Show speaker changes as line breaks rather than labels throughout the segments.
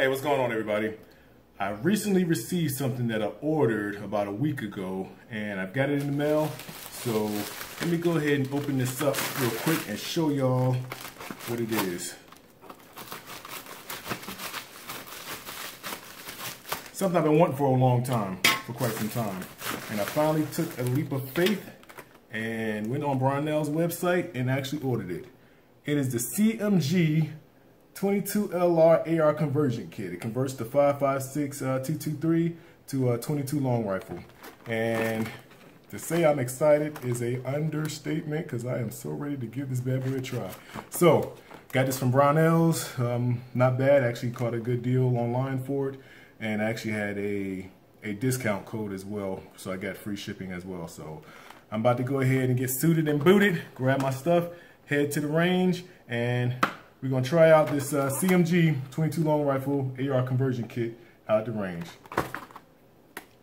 Hey, what's going on everybody? I recently received something that I ordered about a week ago and I've got it in the mail. So let me go ahead and open this up real quick and show y'all what it is. Something I've been wanting for a long time, for quite some time. And I finally took a leap of faith and went on Brownell's website and actually ordered it. It is the CMMG 22LR AR conversion kit. It converts the 5.56 uh, 223 to a 22 long rifle. And to say I'm excited is a understatement because I am so ready to give this bad boy a try. So, got this from Brownells. Um, not bad. Actually caught a good deal online for it. And I actually had a, a discount code as well. So I got free shipping as well. So I'm about to go ahead and get suited and booted, grab my stuff, head to the range, and we're gonna try out this uh, CMMG 22 long rifle AR conversion kit out at the range.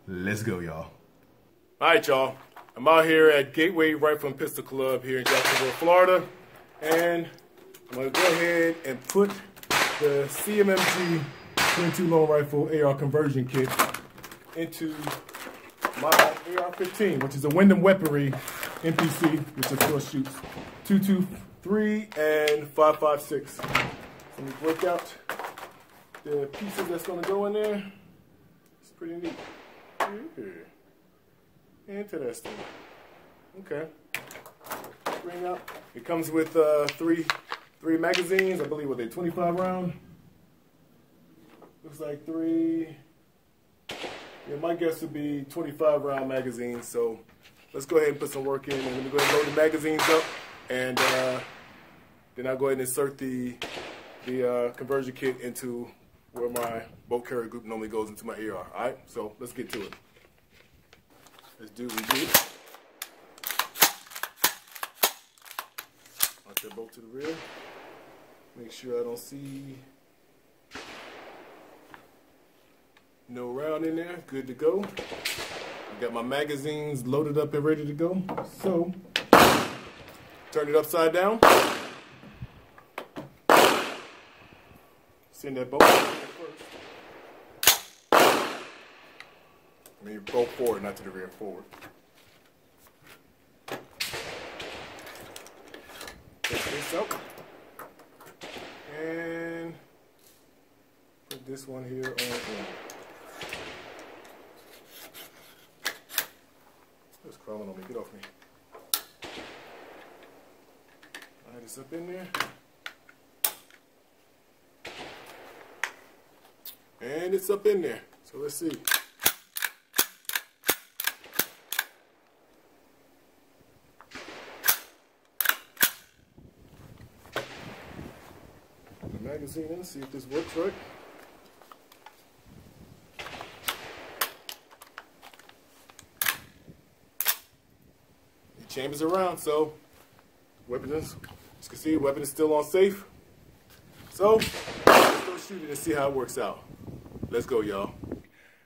Let's go, y'all. All right, y'all. I'm out here at Gateway Rifle and Pistol Club here in Jacksonville, Florida. And I'm gonna go ahead and put the CMMG 22 long rifle AR conversion kit into my AR-15, which is a Windham Weaponry MPC, which of course shoots 223 three and five five six. Let me work out the pieces that's gonna go in there. It's pretty neat. Interesting. Okay. Bring up. It comes with uh, three three magazines. I believe with a 25 round. Looks like three. Yeah, my guess would be 25 round magazines. So let's go ahead and put some work in let me go ahead and load the magazines up and. Uh, then I'll go ahead and insert the, the uh, conversion kit into where my bolt carrier group normally goes into my AR. All right, so let's get to it. Let's do what we do. Launch that bolt to the rear. Make sure I don't see no round in there. Good to go. I got my magazines loaded up and ready to go. So, turn it upside down. Send that bolt first. I mean, bolt forward, not to the rear, forward. This up. And put this one here on in. It's crawling on me. Get off me. Had this up in there. And it's up in there. So let's see. The magazine in, see if this works right. The chambers around, so weapon is, as you can see, weapon is still on safe. So, let's go shoot it and see how it works out. Let's go, y'all.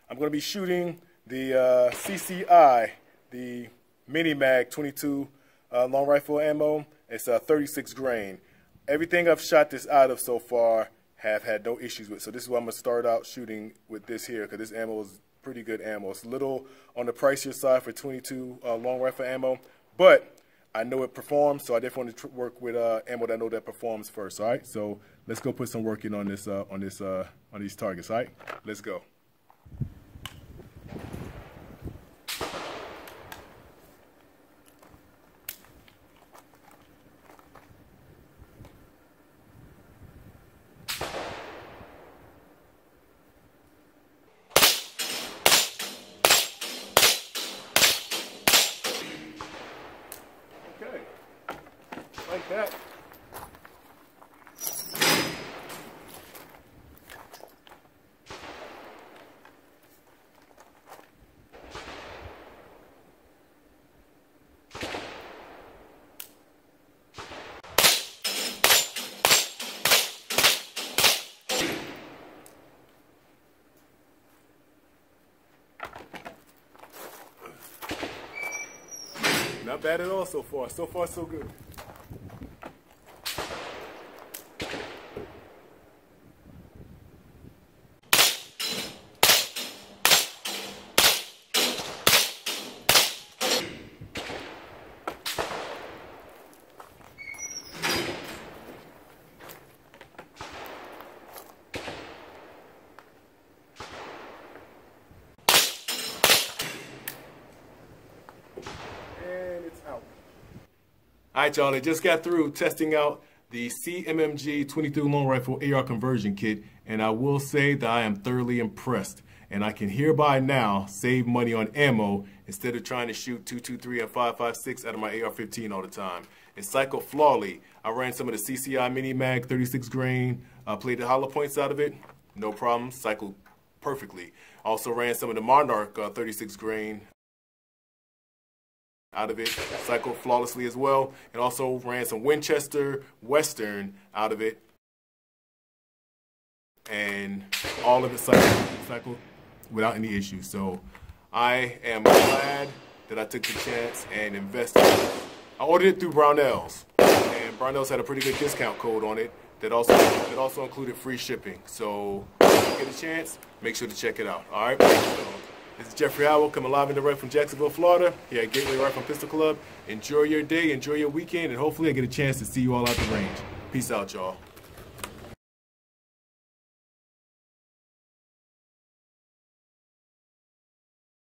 I'm going to be shooting the uh, CCI, the Mini Mag 22 uh, long rifle ammo. It's a uh, 36 grain. Everything I've shot this out of so far have had no issues with. So this is why I'm going to start out shooting with this here because this ammo is pretty good ammo. It's a little on the pricier side for 22 uh, long rifle ammo, but I know it performs, so I definitely want to work with uh, ammo that I know that performs first. All right, so let's go put some work in on this uh, on this uh, on these targets. All right, let's go. Like. Not bad at all so far. So far, so good. All right, y'all, I just got through testing out the CMMG 22 long rifle AR conversion kit, and I will say that I am thoroughly impressed. And I can hereby now save money on ammo instead of trying to shoot 223 and 556 out of my AR-15 all the time. It cycled flawlessly. I ran some of the CCI Mini Mag 36 grain, I played the hollow points out of it, no problem, cycled perfectly. Also ran some of the Monarch uh, 36 grain out of it, cycled flawlessly as well, and also ran some Winchester Western out of it, and all of it cycled, cycled without any issues. So I am glad that I took the chance and invested. I ordered it through Brownells, and Brownells had a pretty good discount code on it that also that also included free shipping. So if you get a chance, make sure to check it out. All right. So, is Jeffrey Howell coming live and direct from Jacksonville, Florida, here at Gateway Rifle Pistol Club. Enjoy your day, enjoy your weekend, and hopefully I get a chance to see you all out the range. Peace out, y'all.